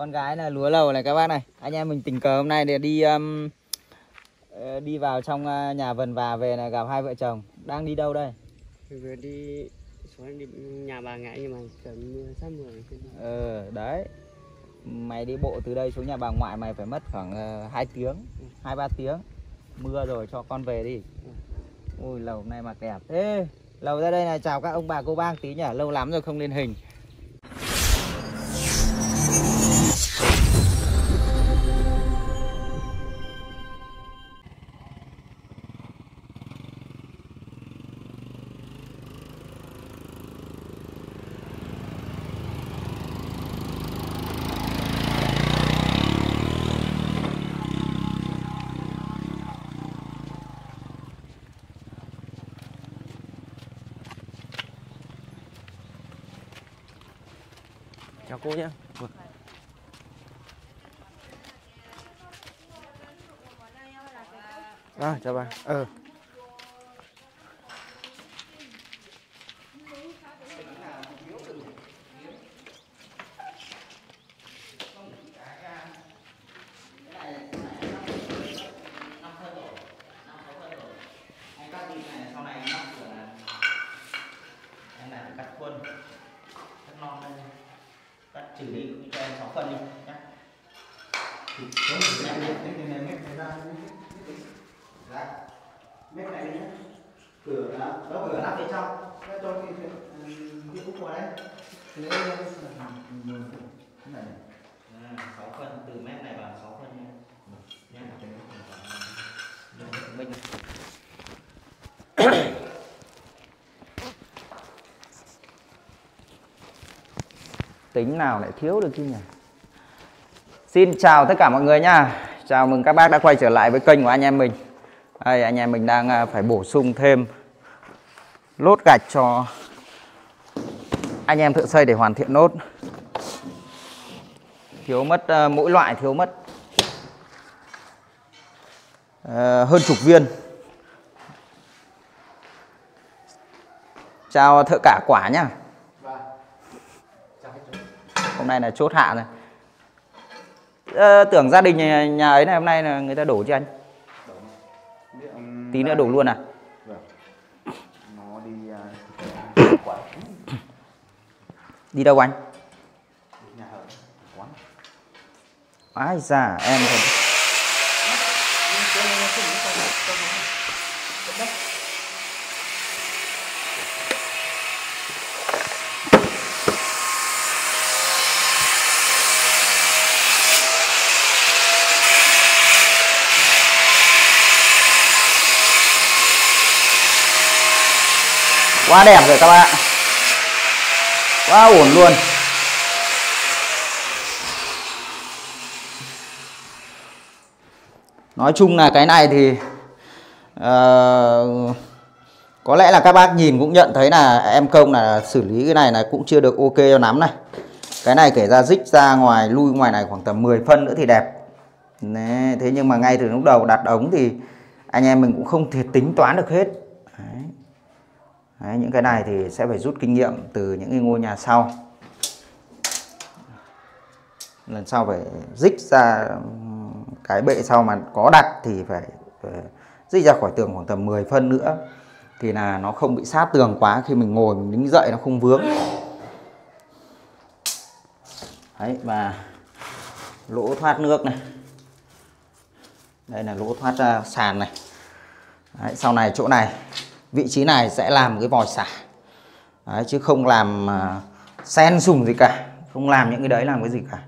con gái là lúa lầu này các bác này. Anh em mình tình cờ hôm nay để đi um, ờ, đi vào trong uh, nhà vườn và về này gặp hai vợ chồng. Đang đi đâu đây? Vừa đi xuống đi nhà bà ngại nhưng mà trời mưa sắp mưa ờ đấy. Mày đi bộ từ đây xuống nhà bà ngoại mày phải mất khoảng uh, 2 tiếng hai ba tiếng. Mưa rồi cho con về đi. Ui lầu này mặc đẹp thế lầu ra đây này chào các ông bà cô bác tí nhỉ. Lâu lắm rồi không lên hình à chào bà ờ anh cắt đi này sau này anh mắc cửa là em lại phải cắt khuôn cắt non đây cắt trừ đi cũng cho em sáu phần đi nhá thì số mình em này cái này mét này ra ra mét này đi nhá cửa đó đó cửa lắp phía trong nó cho cái cái cái cúc vào đấy lấy cái này sáu phân từ mét này vào sáu phân nha nhá mình tính nào lại thiếu được chứ nhỉ? Xin chào tất cả mọi người nha. Chào mừng các bác đã quay trở lại với kênh của anh em mình. Đây, Anh em mình đang à, phải bổ sung thêm Lốt gạch cho Anh em thợ xây để hoàn thiện nốt. Thiếu mất à, mỗi loại thiếu mất à, Hơn chục viên. Chào thợ cả quả nhá hôm nay là chốt hạ rồi. À, tưởng gia đình nhà, nhà ấy này hôm nay là người ta đổ cho anh? Tí nữa đổ luôn à? Đi đâu anh? Ai già em thôi quá đẹp rồi các bạn. Quá ổn luôn. Nói chung là cái này thì uh, có lẽ là các bác nhìn cũng nhận thấy là em công là xử lý cái này là cũng chưa được ok cho lắm này. Cái này kể ra dích ra ngoài lui ngoài này khoảng tầm 10 phân nữa thì đẹp. Đấy, thế nhưng mà ngay từ lúc đầu đặt ống thì anh em mình cũng không thể tính toán được hết. Đấy, những cái này thì sẽ phải rút kinh nghiệm từ những cái ngôi nhà sau. Lần sau phải dích ra cái bệ sau mà có đặt thì phải, phải dích ra khỏi tường khoảng tầm 10 phân nữa. Thì là nó không bị sát tường quá khi mình ngồi mình đứng dậy nó không vướng. Đấy và lỗ thoát nước này. Đây là lỗ thoát ra sàn này. Đấy, sau này chỗ này vị trí này sẽ làm cái vòi xả. Đấy, chứ không làm uh, sen sùng gì cả. Không làm những cái đấy làm cái gì cả.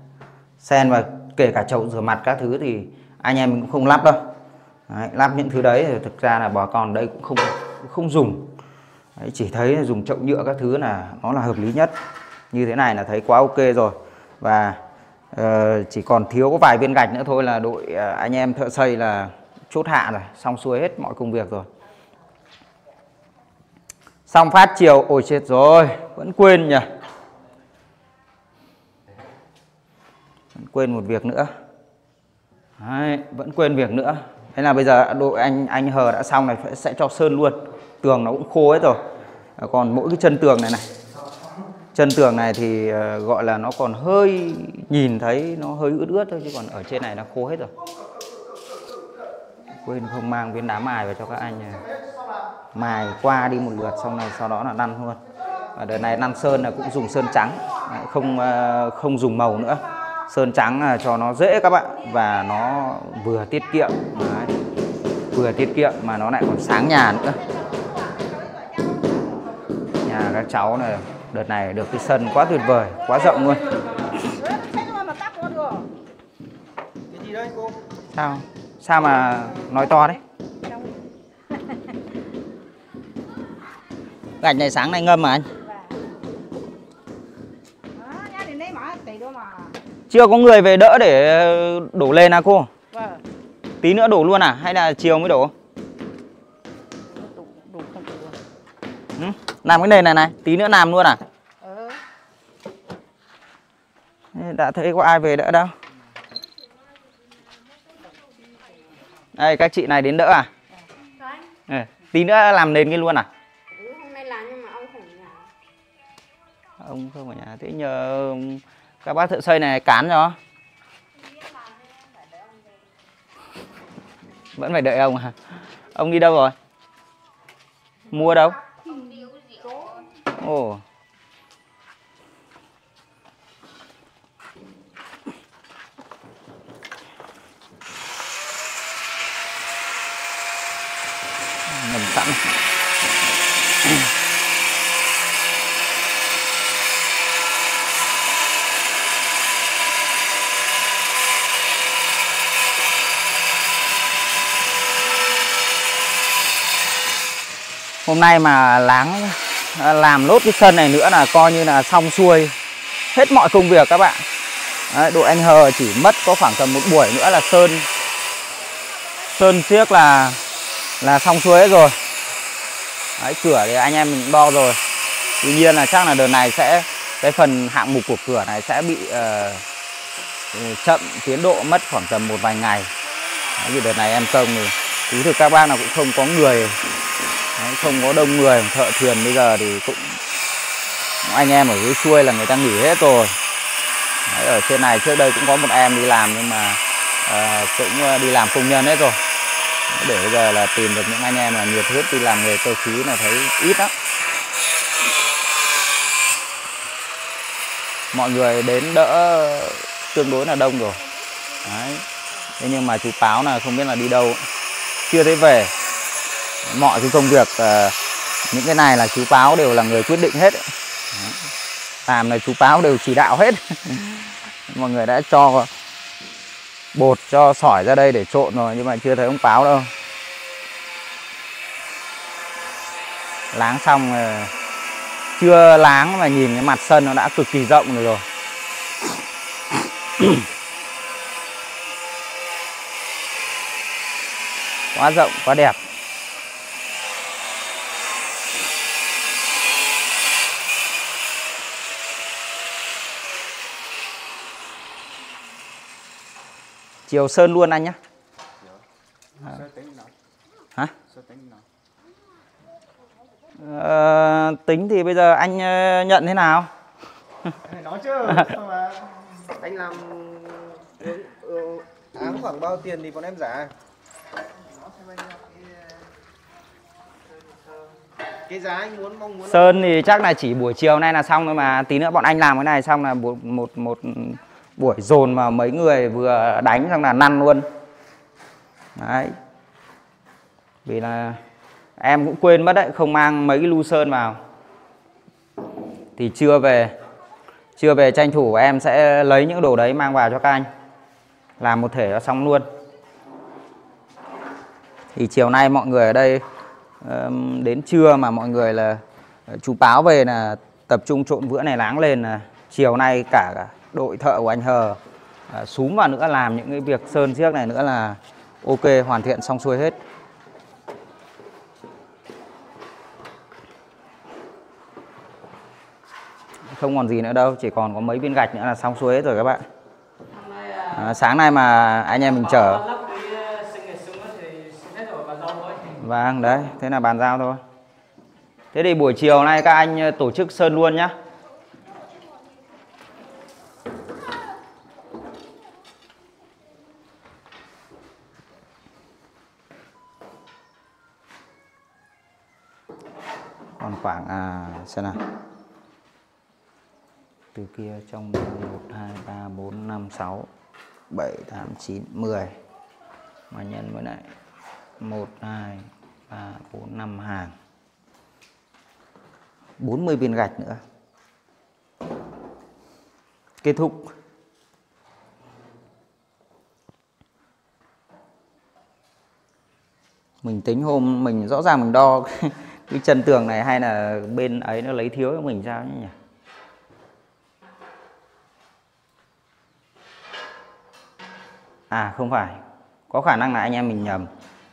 Sen và kể cả chậu rửa mặt các thứ thì anh em mình cũng không lắp đâu. Đấy, lắp những thứ đấy thì thực ra là bà con đây cũng không không dùng. Đấy, chỉ thấy dùng chậu nhựa các thứ là nó là hợp lý nhất. Như thế này là thấy quá ok rồi. Và uh, chỉ còn thiếu có vài viên gạch nữa thôi là đội uh, anh em thợ xây là chốt hạ rồi xong xuôi hết mọi công việc rồi xong phát chiều ôi chết rồi vẫn quên nhỉ? Vẫn quên một việc nữa. Đấy, vẫn quên việc nữa. Thế là bây giờ đội anh anh hờ đã xong này sẽ cho sơn luôn. Tường nó cũng khô hết rồi. À, còn mỗi cái chân tường này này. Chân tường này thì ờ, gọi là nó còn hơi nhìn thấy nó hơi ướt ướt thôi chứ còn ở trên này nó khô hết rồi. Quên không mang viên đá mài vào cho các anh này mài qua đi một lượt xong này sau đó là năn luôn. Và đợt này năn sơn là cũng dùng sơn trắng không ờ, không dùng màu nữa. Sơn trắng là cho nó dễ các bạn. Và nó vừa tiết kiệm Đấy. vừa tiết kiệm mà nó lại còn sáng nhà nữa. Nhà các cháu này đợt này được cái sân quá tuyệt vời quá rộng luôn. Sao? Sao mà nói to đấy gạch này sáng nay ngâm mà anh. Chưa có người về đỡ để đổ lên à cô? Tí nữa đổ luôn à? Hay là chiều mới đổ? Ừ? làm cái nền này này, tí nữa làm luôn à? Đã thấy có ai về đỡ đâu. Đây, các chị này đến đỡ à? Ừ. tí nữa làm nền cái luôn à? Ông không ở nhà thế nhờ các bác thợ xây này cán cho. Vẫn phải đợi ông à ông đi đâu rồi? Mua đâu? Ồ. oh. Hôm nay mà láng à, làm lốt cái sân này nữa là coi như là xong xuôi. Hết mọi công việc các bạn. Đấy, đội anh hờ chỉ mất có khoảng tầm một buổi nữa là sơn. Sơn xiếc là là xong xuôi hết rồi. Đấy, cửa thì anh em mình đo rồi. Tuy nhiên là chắc là đợt này sẽ cái phần hạng mục của cửa này sẽ bị uh, chậm tiến độ mất khoảng tầm một vài ngày. Đấy, vì đợt này em công thì thứ thực các bác nào cũng không có người Đấy, không có đông người thợ thuyền bây giờ thì cũng anh em ở dưới xuôi là người ta nghỉ hết rồi. Đấy, ở trên này trước đây cũng có một em đi làm nhưng mà à, cũng ờ, đi làm công nhân hết rồi. Để bây giờ là tìm được những anh em là nhiệt huyết đi làm nghề cơ khí là thấy ít lắm. Mọi người đến đỡ tương đối là đông rồi. Đấy thế nhưng mà chú báo là không biết là đi đâu. Chưa thấy về mọi cái công việc ờ, những cái này là chú báo đều là người quyết định hết. Làm là chú báo đều chỉ đạo hết. Mọi người đã cho bột, cho sỏi ra đây để trộn rồi, nhưng mà chưa thấy ông báo đâu. Láng xong rồi chưa láng mà nhìn cái mặt sân nó đã cực kỳ rộng rồi rồi. Quá rộng, quá đẹp. Chiều sơn luôn anh tính nào? hả? Sơ tính nào? Ờ, tính thì bây giờ anh ờ, nhận thế nào? Nói chứ, sao mà? Anh làm ừ, ừ, áng khoảng bao tiền thì bọn em giả? Cái giá anh muốn mong muốn sơn thì chắc là chỉ buổi chiều nay là xong thôi mà tí nữa bọn anh làm cái này xong là một một một buổi dồn mà mấy người vừa đánh xong là năn luôn. Đấy. Vì là em cũng quên mất đấy không mang mấy cái lu sơn vào. Thì chưa về chưa về tranh thủ em sẽ lấy những đồ đấy mang vào cho các anh. Làm một thể nó xong luôn. Thì chiều nay mọi người ở đây đến trưa mà mọi người là ờ, chú báo về là tập trung trộn vữa này láng lên là chiều nay cả, cả đội thợ của anh Hờ à, súm vào nữa làm những cái việc sơn xiếc này nữa là ok hoàn thiện xong xuôi hết không còn gì nữa đâu chỉ còn có mấy viên gạch nữa là xong xuôi hết rồi các bạn à, sáng nay mà anh em mình chở Vâng, đấy, thế là bàn giao thôi. Thế thì buổi chiều nay các anh tổ chức sơn luôn nhá. khoảng à xem nào. Từ kia trong 1 2 3 4 5 6 7 8 9 10 mà nhân với lại 1 2 3 4 5 hàng. 40 viên gạch nữa. Kết thúc. Mình tính hôm mình rõ ràng mình đo cái chân tường này hay là bên ấy nó lấy thiếu cho mình sao nhỉ? À không phải. Có khả năng là anh em mình nhầm.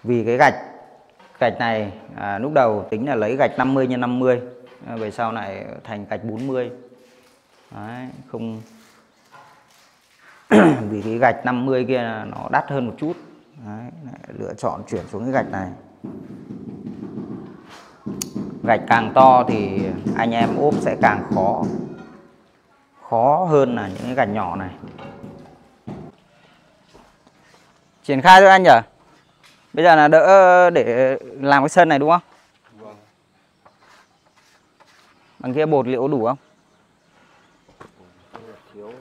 Vì cái gạch gạch này à, lúc đầu tính là lấy gạch 50 x 50 à, về sau lại thành gạch 40 Đấy, không. Vì cái gạch 50 kia nó đắt hơn một chút. Đấy, lựa chọn chuyển xuống cái gạch này gạch càng to thì anh em ốp sẽ càng khó. Khó hơn là những cái gạch nhỏ này. Triển khai thôi anh nhỉ? Bây giờ là đỡ để làm cái sân này đúng không? Bằng kia bột liệu đủ không thiếu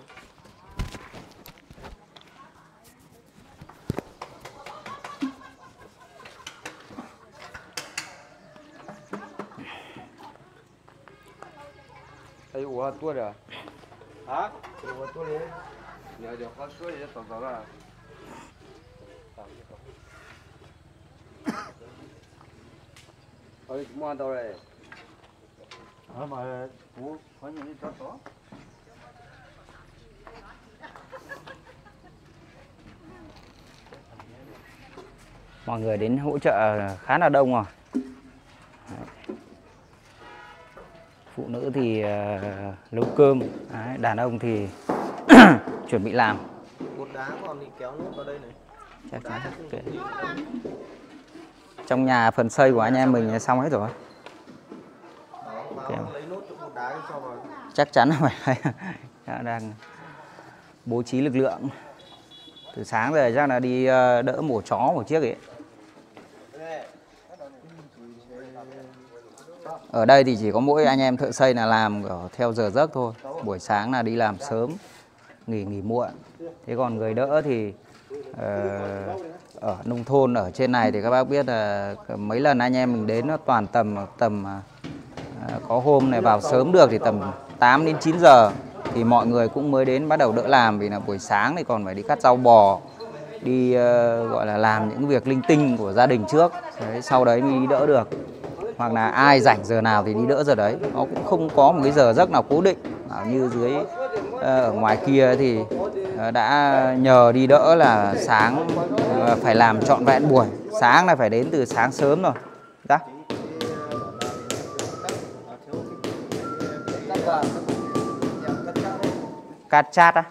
Ay, ủa tua rồi. hả Ủa tua đi. Nhờ được có suối để tổng tổng là. Ôi, mua đâu rồi? Ờ, mà chú có những cái chót đó mọi người đến hỗ trợ khá là đông rồi Đấy. phụ nữ thì ờ, nấu cơm. Đấy, đàn ông thì chuẩn bị làm. Bột đá còn thì kéo nốt vào đây này. Chắc chắn. Chắc không ok. có gì nữa. trong nhà phần xây của anh em mình là xong hết rồi. Đó báo Ok. lấy nốt chỗ bột đá đi cho vào chắc chắn là phải đang bố trí lực lượng. Từ sáng giờ chắc là đi ờ, đỡ mổ chó một chiếc ấy ở đây thì chỉ có mỗi anh em thợ xây là làm theo giờ giấc thôi. Buổi sáng là đi làm sớm nghỉ nghỉ muộn. Thế còn người đỡ thì uh, ở nông thôn ở trên này thì các bác biết là mấy lần anh em mình đến nó toàn tầm tầm uh, có hôm này vào sớm được thì tầm 8 đến 9 giờ thì mọi người cũng mới đến bắt đầu đỡ làm vì là buổi sáng thì còn phải đi cắt rau bò đi uh, gọi là làm những việc linh tinh của gia đình trước. Đấy, sau đấy mới đỡ được hoặc là ai rảnh giờ nào thì đi đỡ giờ đấy. Nó cũng không có một cái giờ giấc nào cố định. Bảo như dưới ờ, ở ngoài kia thì ờ, đã nhờ đi đỡ là sáng ờ, phải làm trọn vẹn buổi. Sáng là phải đến từ sáng sớm rồi. Đó cát chát á?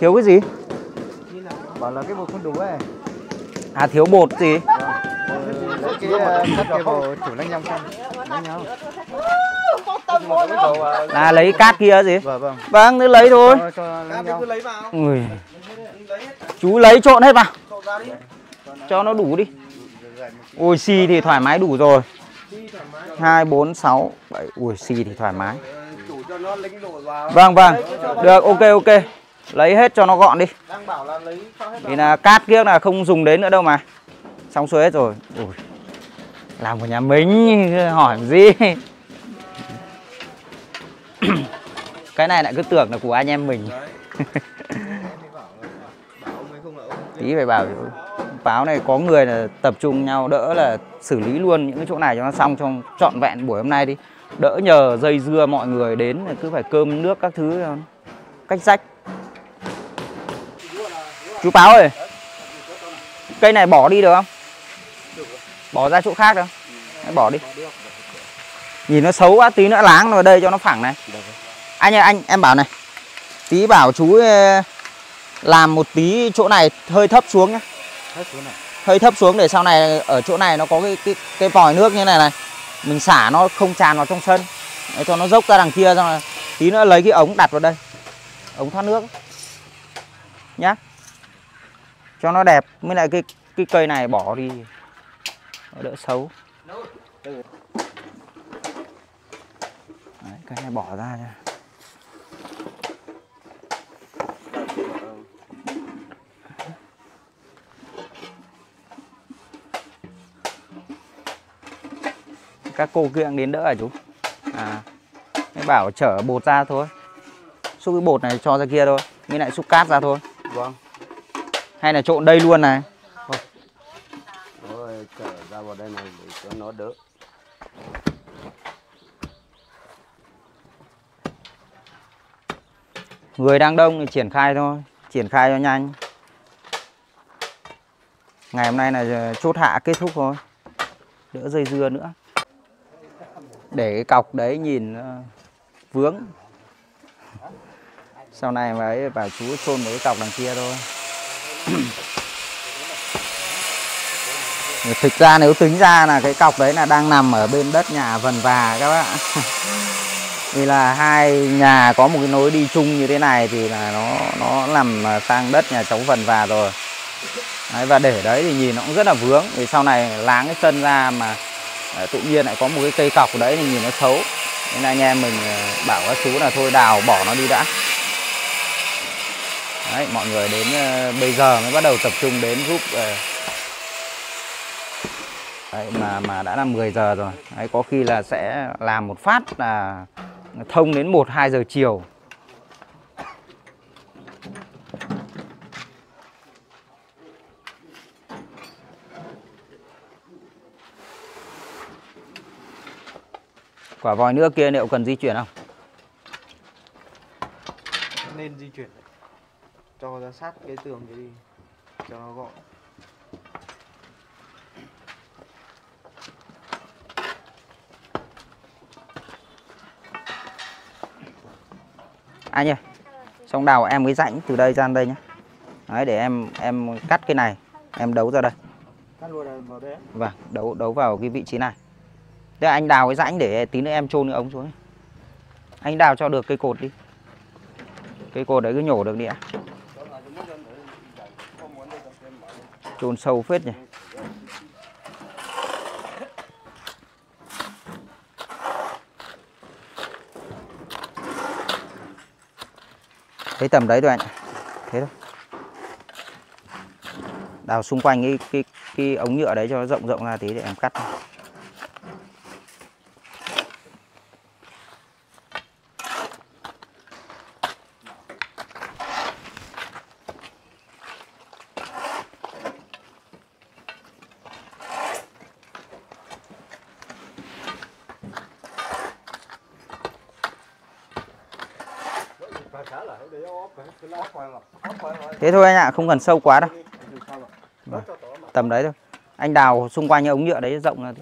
Thiếu cái gì? Bảo là cái bột không đủ ấy à thiếu bột gì? Cái cắt cái vào chủ lanh nhong xong lanh nhong là lấy cát kia gì vâng vâng vâng cứ lấy thôi Ui. chú lấy trộn hết vào. Cho nó đủ đi. Ui xì thì thoải mái đủ rồi. Hai bốn sáu bảy. Ui xì thì thoải mái. Vâng vâng. Được ok ok lấy hết cho nó gọn đi. Đang bảo là lấy cho hết vì là cát kia là không dùng đến nữa đâu mà. Xong xuôi hết rồi. Ui. làm của nhà mình hỏi gì? Cái này lại cứ tưởng là của anh em mình. Tí phải bảo báo này có người là tập trung nhau đỡ là xử lý luôn những cái chỗ này cho nó xong trong trọn vẹn buổi hôm nay đi. Đỡ nhờ dây dưa mọi người đến là cứ phải cơm nước các thứ cách rách chú báo ơi, cây này bỏ đi được không? Bỏ ra chỗ khác được Hãy bỏ đi. Nhìn nó xấu quá, tí nữa láng vào đây cho nó phẳng này. Anh ơi, anh, em bảo này. Tí bảo chú làm một tí chỗ này hơi thấp xuống nhé hơi thấp xuống để sau này ở chỗ này nó có cái cái cái vòi nước như này này. Mình xả nó không tràn vào trong sân. Để cho nó dốc ra đằng kia xong rồi. Tí nữa lấy cái ống đặt vào đây. Ống thoát nước. Nhá cho nó đẹp mới lại cái cái cây này bỏ đi. Nó đỡ xấu. Đấy, cái này bỏ ra nha. Các cô kia đến đỡ à chú? À mới bảo chở bột ra thôi. Xúc cái bột này cho ra kia thôi mới lại xúc cát ra thôi. Vâng hay là trộn đây luôn này? Rồi trở ra vào đây này để cho nó đỡ. người đang đông thì triển khai thôi triển khai cho nhanh. Ngày hôm nay là chốt hạ kết thúc thôi đỡ dây dưa nữa. Để cái cọc đấy nhìn ờ, vướng. Sau này mới bảo chú chôn mấy cái cọc đằng kia thôi thực ra nếu tính ra là cái cọc đấy là đang nằm ở bên đất nhà vần và các bạn. Vì là hai nhà có một cái nối đi chung như thế này thì là nó nó nằm sang đất nhà cháu vần và rồi. Đấy, và để đấy thì nhìn nó cũng rất là vướng. Vì sau này láng cái sân ra mà ờ, tự nhiên lại có một cái cây cọc đấy thì nhìn nó xấu. Nên anh em mình ờ, bảo các chú là thôi đào bỏ nó đi đã đấy mọi người đến uh, bây giờ mới bắt đầu tập trung đến giúp uh, ờ, Đấy, mà mà đã là 10 giờ rồi. Đấy, có khi là sẽ làm một phát là thông đến 1 2 giờ chiều. Quả vòi nước kia liệu cần di chuyển không? Nên di chuyển cho ra sát cái tường cái đi cho nó gọn. Anh ơi xong đào em cái rãnh từ đây ra đây nhé đấy để em em cắt cái này em đấu ra đây. Cắt luôn vào đây á. vâng đấu đấu vào cái vị trí này. Thế anh đào cái rãnh để tí nữa em chôn cái ống xuống anh đào cho được cây cột đi. Cây cột đấy cứ nhổ được đi ạ chôn sâu phết nhỉ thấy tầm đấy thôi anh. Thế thôi. Đào xung quanh cái cái cái ống nhựa đấy cho nó rộng rộng ra tí để em cắt. Không cần sâu quá đâu. Vâng. Tầm đấy thôi. Anh đào xung quanh những ống nhựa đấy rộng là.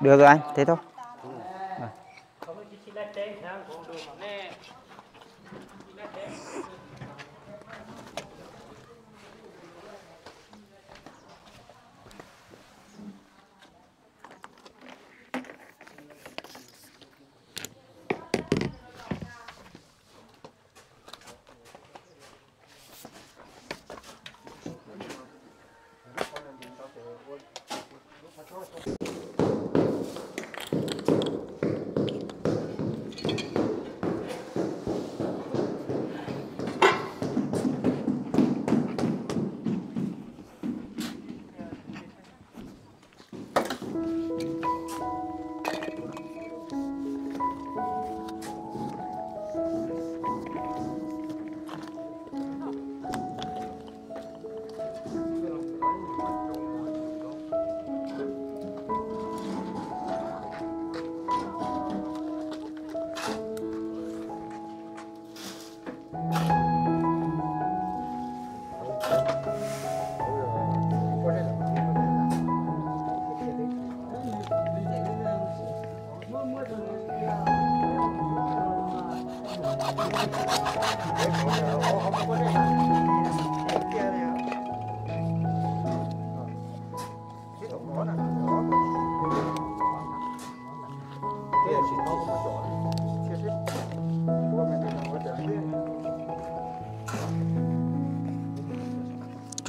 Được rồi anh, thế thôi.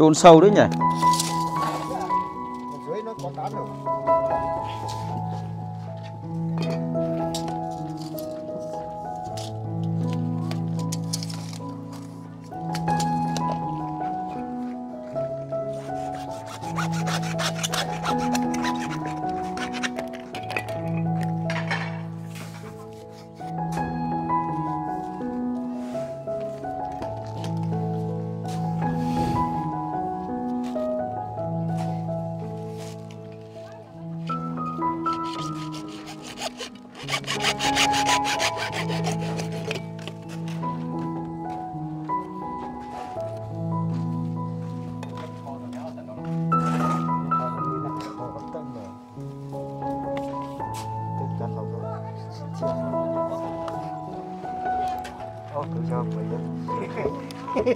Chôn sâu đấy nhỉ?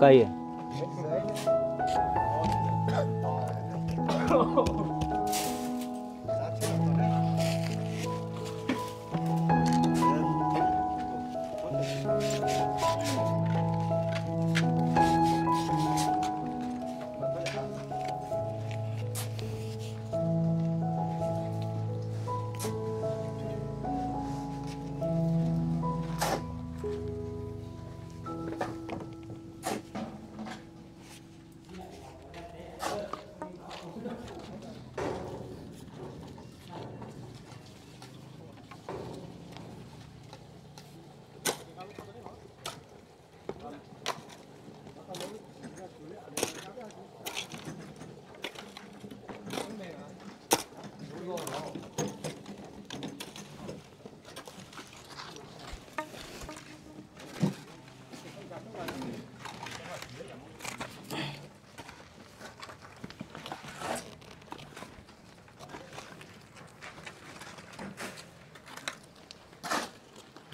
sâu nửa cây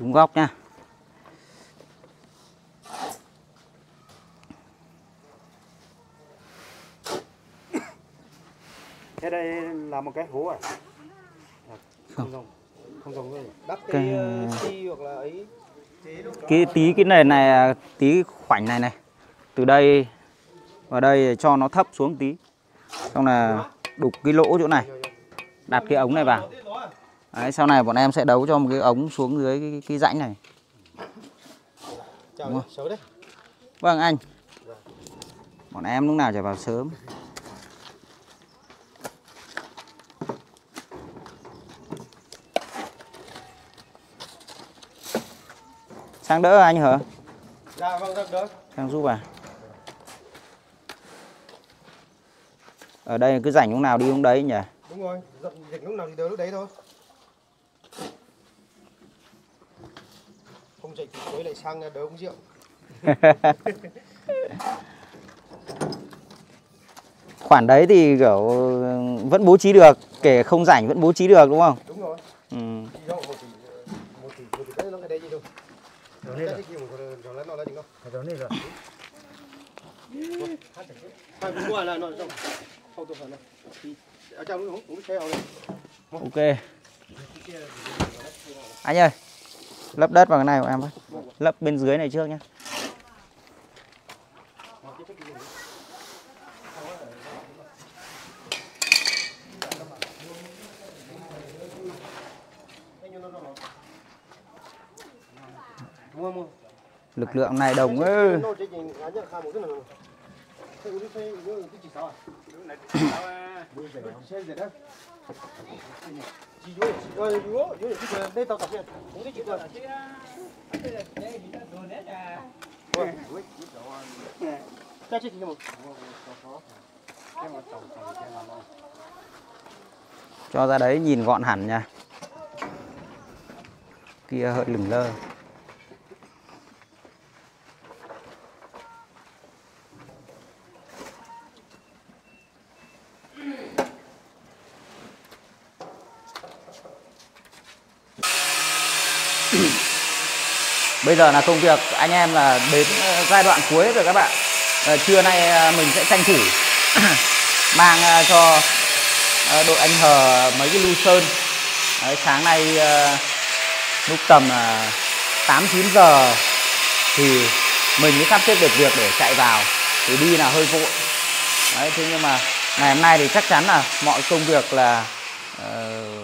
đúng góc nha Thế đây là một cái hố à? Không không. Không không rồi. Đắp Cái- ờ, chi hoặc là ấy. cái tí cái này này à, tí khoảnh này này từ đây vào đây cho nó thấp xuống tí xong là đục cái lỗ chỗ này đặt cái ống này vào Đấy, sau này bọn em sẽ đấu cho một cái ống xuống dưới cái, cái rãnh này. Chào, xấu đấy. vâng anh. Bọn em lúc nào chả vào sớm. Sang đỡ anh hả? Dạ vâng, được. sang giúp à? Ở đây cứ rảnh lúc nào đi lúc đấy nhỉ? Đúng rồi, dịch lúc nào thì đều lúc đấy thôi. Chạy tối lại sang đỡ uống rượu. khoản đấy thì kiểu vẫn bố trí được kể không rảnh vẫn bố trí được đúng không? Đúng rồi. ừ. Ok. Anh ơi lấp đất vào cái này của em với lấp bên dưới này trước nhé Mua mua. lực lượng này đồng ơi cho ra đấy nhìn gọn hẳn nha. Kia hơi lửng lơ. Bây giờ là công việc anh em là đến ờ, giai đoạn cuối rồi các bạn. à, trưa nay ờ, mình sẽ tranh thủ mang cho đội anh Hờ mấy cái lưu sơn. Đấy, sáng nay lúc tầm tám 8 9 giờ thì mình mới sắp xếp được việc để chạy vào thì đi là hơi vội. Đấy, thế nhưng mà ngày hôm nay thì chắc chắn là mọi công việc là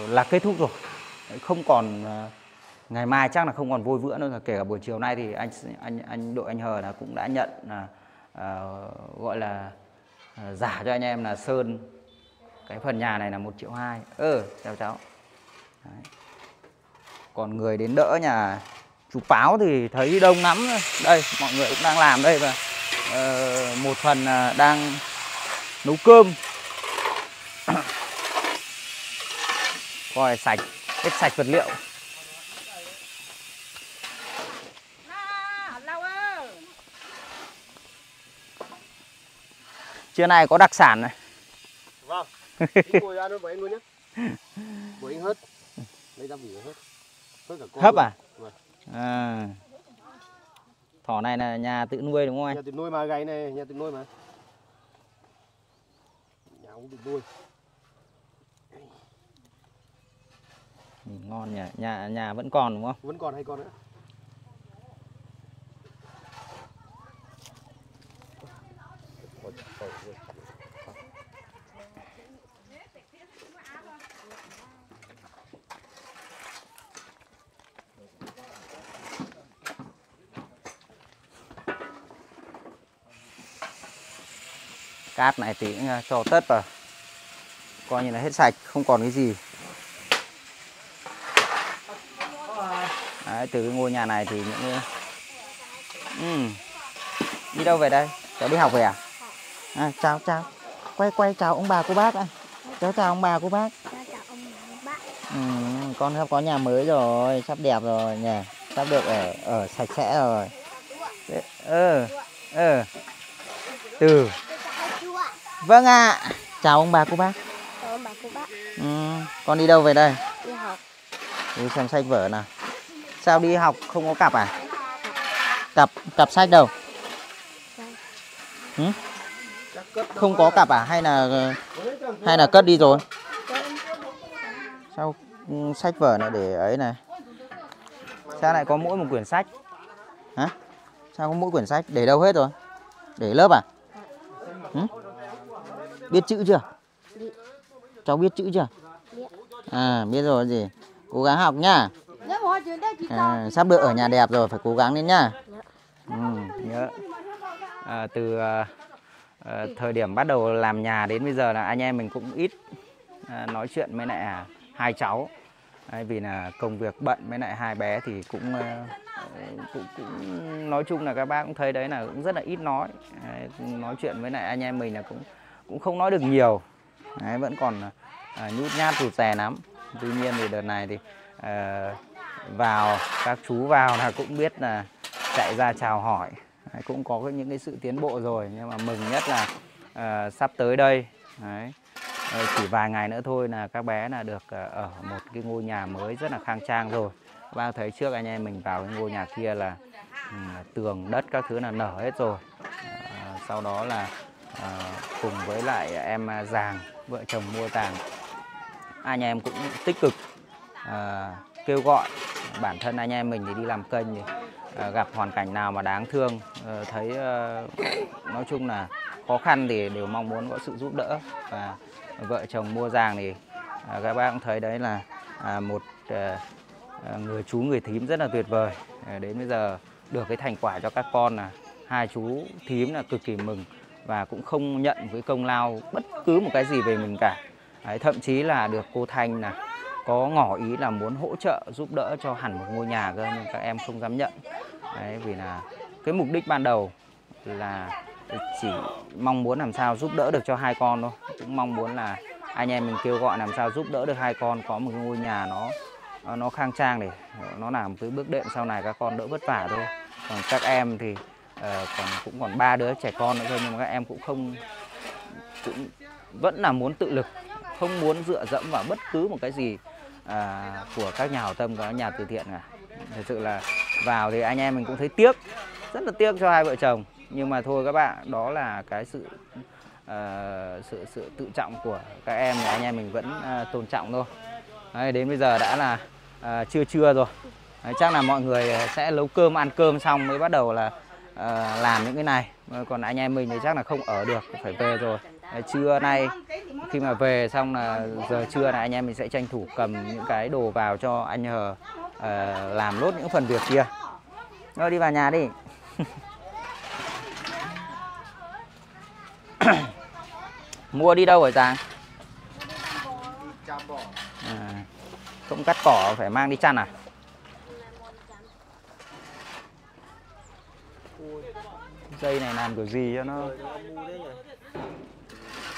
là kết thúc rồi. Không còn ngày mai chắc là không còn vui vữa nữa rồi kể cả buổi chiều nay thì anh anh anh đội anh hờ là cũng đã nhận là uh, gọi là uh, giả cho anh em là sơn. Cái phần nhà này là một triệu hai. Ơ chào cháu. Đấy. còn người đến đỡ nhà chú Páo thì thấy đông lắm. Đây mọi người cũng đang làm đây và uh, ờ, một phần uh, đang nấu cơm. Coi sạch hết sạch vật liệu. Trưa nay có đặc sản này Vâng. Đi ngồi nó với anh luôn nhé. Với anh hết. Lấy ra vỉ hết. Hết cả con. hấp à Vâng. à thỏ này là nhà tự nuôi đúng không anh Nhà tự nuôi mà gáy này, nhà tự nuôi mà. Nhà cũng tự nuôi. Nhìn ngon nhỉ nhà nhà vẫn còn đúng không Vẫn còn hay con nữa. Cát này thì cũng, ờ, cho tất vào. Coi như là hết sạch không còn cái gì. Đấy, từ cái ngôi nhà này thì những ừ. đi đâu về đây? Cháu đi học về à, à chào chào. Quay quay chào ông bà cô bác ạ. Cháu chào ông bà cô bác. Ừ, con sắp có nhà mới rồi sắp đẹp rồi nhỉ. Sắp được ở ở sạch sẽ rồi. Ờ ờ từ ạ vâng ạ. Chào ông bà cô bác. Chào ông bà cô bác. Ừ, con đi đâu về đây? Đi học. Đi xem sách vở nào. Sao đi học không có cặp à? Cặp cặp sách đâu? Ừ? Không có cặp à? Hay là hay là cất đi rồi? Sao ừ, sách vở này để ấy này. Sao lại có mỗi một quyển sách? Hả? Sao có mỗi quyển sách? Để đâu hết rồi? Để lớp à? Ừ? biết chữ chưa? Cháu biết chữ chưa? À biết rồi gì? Cố gắng học nhá. À, sắp được ở nhà đẹp rồi phải cố gắng lên nhá. Ừ, nhớ. À, từ à, à, thời điểm bắt đầu làm nhà đến bây giờ là anh em mình cũng ít à, nói chuyện với lại à, hai cháu. Đấy, vì là công việc bận với lại hai bé thì cũng, ờ, cũng cũng nói chung là các bác cũng thấy đấy là cũng rất là ít nói. Đấy, nói chuyện với lại anh em mình là cũng cũng không nói được nhiều. Đấy, vẫn còn à, nhút nhát rụt rè lắm. Tuy nhiên thì đợt này thì à, vào các chú vào là cũng biết là chạy ra chào hỏi. Đấy, cũng có những cái sự tiến bộ rồi nhưng mà mừng nhất là uh, sắp tới đây. Đấy, ờ, chỉ vài ngày nữa thôi là các bé là được ờ, ở một cái ngôi nhà mới rất là khang trang rồi. Các bác thấy trước anh em mình vào cái ngôi nhà kia là ừ, tường đất các thứ là nở hết rồi. Sau đó là cùng với lại em à, Giàng vợ chồng mua tàng. Anh em cũng tích cực kêu gọi bản thân anh em mình thì đi làm kênh thì Ờ, gặp hoàn cảnh nào mà đáng thương ờ, thấy ờ, nói chung là khó khăn thì đều mong muốn có sự giúp đỡ. Và vợ chồng mua giàng thì các bác cũng thấy đấy là à, một người chú người thím rất là tuyệt vời. Đến bây giờ được cái thành quả cho các con là hai chú thím là cực kỳ mừng và cũng không nhận với công lao bất cứ một cái gì về mình cả. Đấy, thậm chí là được cô Thanh là có ngỏ ý là muốn hỗ trợ giúp đỡ cho hẳn một ngôi nhà cơ nhưng các em không dám nhận. Đấy, vì là cái mục đích ban đầu là chỉ mong muốn làm sao giúp đỡ được cho hai con thôi. Cũng mong muốn là anh em mình kêu gọi làm sao giúp đỡ được hai con có một cái ngôi nhà nó nó khang trang để nó làm cái bước đệm sau này các con đỡ vất vả thôi. Còn các em thì uh, còn cũng còn ba đứa trẻ con nữa thôi nhưng mà các em cũng không cũng vẫn là muốn tự lực không muốn dựa dẫm vào bất cứ một cái gì à, của các nhà hảo tâm các nhà từ thiện cả thật sự là vào thì anh em mình cũng thấy tiếc rất là tiếc cho hai vợ chồng. Nhưng mà thôi các bạn đó là cái sự uh, sự sự tự trọng của các em thì anh em mình vẫn uh, tôn trọng thôi. Đấy, đến bây giờ đã là uh, trưa trưa rồi. Đấy, chắc là mọi người sẽ nấu cơm ăn cơm xong mới bắt đầu là uh, làm những cái này. Còn anh em mình thì chắc là không ở được phải về rồi trưa nay khi mà về xong là giờ trưa này anh em mình sẽ tranh thủ cầm những cái đồ vào cho anh hờ uh, làm lốt những phần việc kia. Rồi đi vào nhà đi. Mua đi đâu rồi Giang à, không cắt cỏ phải mang đi chăn à? Dây này làm kiểu gì cho nó?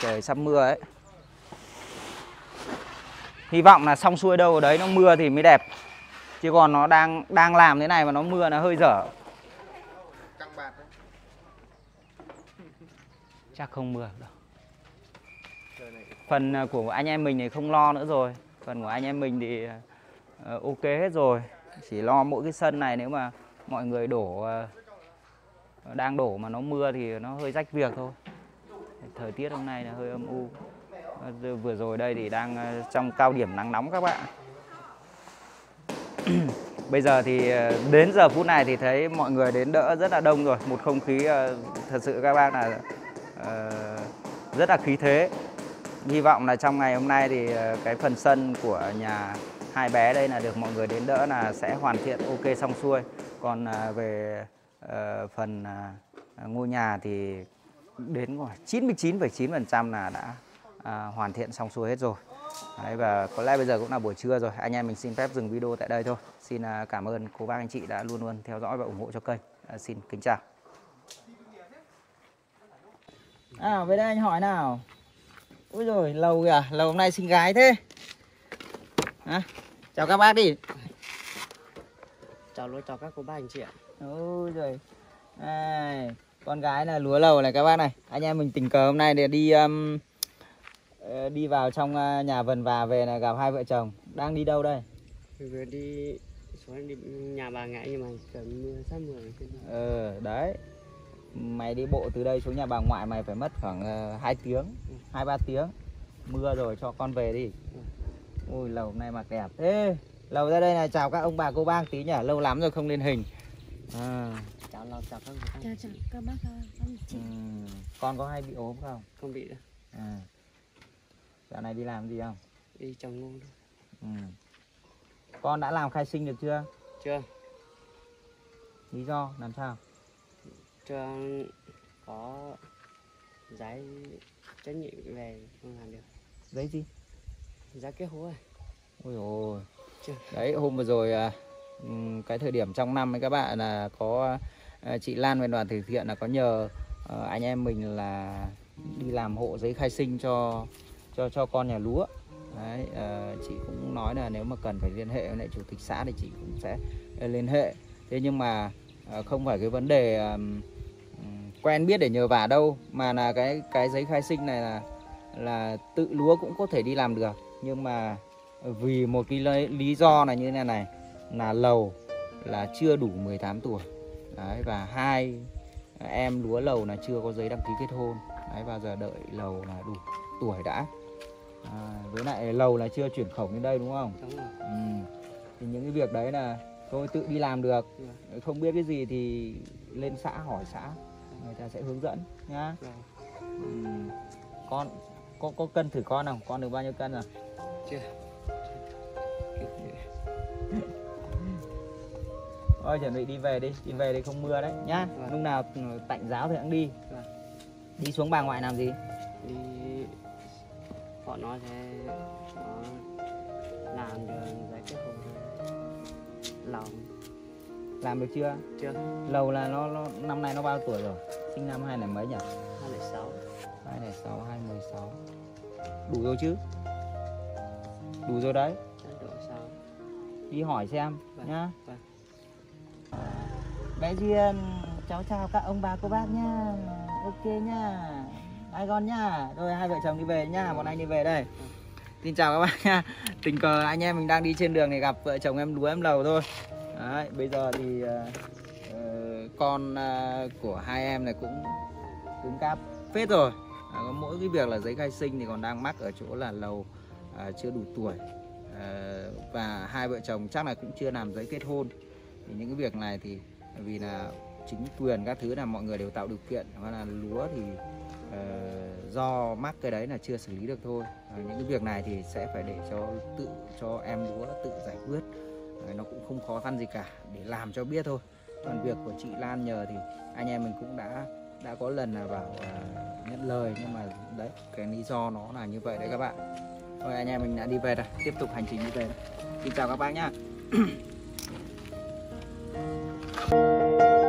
Trời sắp mưa ấy. Hy vọng là xong xuôi đâu ở đấy, nó mưa thì mới đẹp. Chứ còn nó đang đang làm thế này mà nó mưa nó hơi dở. Chắc không mưa đâu. Phần à, của anh em mình thì không lo nữa rồi. Phần của anh em mình thì à, à, ok hết rồi. Chỉ lo mỗi cái sân này nếu mà mọi người đổ đang đổ mà nó mưa thì nó hơi rách việc thôi thời tiết hôm nay là hơi âm u. Vừa rồi đây thì đang ờ, trong cao điểm nắng nóng các bạn. Bây giờ thì ờ, đến giờ phút này thì thấy mọi người đến đỡ rất là đông rồi. Một không khí ờ, thật sự các bác là rất là khí thế. Hy vọng là trong ngày hôm nay thì cái phần sân của nhà hai bé đây là được mọi người đến đỡ là sẽ hoàn thiện ok xong xuôi. Còn về phần ngôi nhà thì đến khoảng 99,9% là đã à, hoàn thiện xong xuôi hết rồi Đấy, và có lẽ bây giờ cũng là buổi trưa rồi anh em mình xin phép dừng video tại đây thôi xin à, cảm ơn cô bác anh chị đã luôn luôn theo dõi và ủng hộ cho kênh À, xin kính chào À, về đây anh hỏi nào. Ui rồi, lâu kìa, lâu hôm nay sinh gái thế. Hả? Chào các bác đi. chào lỗi chào các cô bác anh chị ạ Ôi rồi. Này, con gái là lúa lầu này các bác này. Anh em mình tình cờ hôm nay để đi um, ờ, đi vào trong uh, nhà vườn và về là gặp hai vợ chồng. Đang đi đâu đây? vừa đi xuống đi nhà bà ngãi nhưng mà trời mưa sắp mưa. Ờ, đấy. Mày đi bộ từ đây xuống nhà bà ngoại mày phải mất khoảng uh, 2 tiếng, 2 3 tiếng. Mưa rồi cho con về đi. Ui lầu hôm nay mặc đẹp thế. Lầu ra đây là chào các ông bà cô bác tí nhỉ, lâu lắm rồi không lên hình. À, chào lộc chào các bác Chào chào các bác chị. ừm, con có hay bị ốm không? không bị đâu À. Dạo này đi làm gì không? đi trồng ngô thôi Ừ. Con đã làm khai sinh được chưa? chưa Lý do làm sao? chưa có giấy trách nhiệm về không làm được Giấy gì? giá kết hối Ôi ôi. Chưa. Đấy hôm vừa rồi à, cái thời điểm trong năm ấy các bạn là có à, Ờ, chị Lan bên đoàn từ thiện là có nhờ ờ, anh em mình là đi làm hộ giấy khai sinh cho cho cho con nhà lúa. Đấy, ờ, chị cũng nói là nếu mà cần phải liên hệ với lại chủ tịch xã thì chị cũng sẽ liên hệ. Thế nhưng mà không phải cái vấn đề quen biết để nhờ vả đâu mà là cái cái giấy khai sinh này là là tự lúa cũng có thể đi làm được nhưng mà vì một cái lý, lý do là như thế này này là lầu là chưa đủ 18 tuổi đấy và hai em lúa lầu là chưa có giấy đăng ký kết hôn. Đấy và giờ đợi lầu là đủ tuổi đã. À, với lại lầu là chưa chuyển khẩu đến đây đúng không? Đúng rồi. Ừ. thì những cái việc đấy là tôi tự đi làm được. Không biết cái gì thì lên xã hỏi xã người ta sẽ hướng dẫn nhá. Rồi ừ. con có có cân thử con không? Con được bao nhiêu cân rồi? Chưa Thôi chuẩn bị đi về đi, đi về đi không mưa đấy nhá. Vâng. Lúc nào ừ, tạnh giáo thì cũng đi. Vâng. Đi xuống bà ngoại làm gì? đi họ nói sẽ nó làm được giải quyết hôn lòng làm được chưa chưa lâu là nó, nó năm nay nó bao tuổi rồi sinh năm hai mấy nhỉ hai lẻ sáu hai này sáu hai mười sáu đủ rồi chứ đủ rồi đấy đi hỏi xem Vâng, nhá vâng bé duyên cháu chào các ông bà cô bác nhá. Ok nhá. Hai con nhá. Rồi hai vợ chồng đi về nhá. Bọn anh đi về đây. Xin chào các bác nha tình cờ anh em mình đang đi trên đường thì gặp vợ chồng em lúa em lầu thôi. Đấy, bây giờ thì uh, con uh, của hai em này cũng cứng cáp phết rồi. À, có mỗi cái việc là giấy khai sinh thì còn đang mắc ở chỗ là lầu à, chưa đủ tuổi. À, và hai vợ chồng chắc là cũng chưa làm giấy kết hôn thì những cái việc này thì vì là chính quyền các thứ là mọi người đều tạo điều kiện hoặc là lúa thì uh, do mắc cái đấy là chưa xử lý được thôi. Uh, những cái việc này thì sẽ phải để cho tự cho em lúa tự giải quyết. Uh, nó cũng không khó khăn gì cả để làm cho biết thôi. Còn việc của chị Lan nhờ thì anh em mình cũng đã đã có lần là bảo uh, nhận lời nhưng mà đấy cái lý do nó là như vậy đấy các bạn. Thôi anh em mình đã đi về rồi tiếp tục hành trình đi về. Đây. xin chào các bác nhá. Thank you.